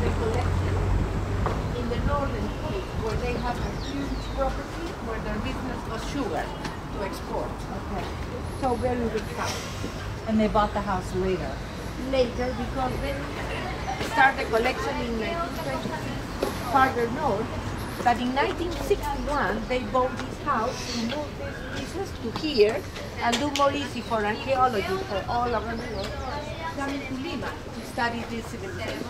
started collection in the northern Cape where they have a huge property where their business was sugar to export. Okay. So very big house. And they bought the house later. Later, because they started the collection in 1926 farther north, but in 1961 they bought this house to move these pieces to here and do more easy for archaeology for all around the world coming to Lima to study this civilization.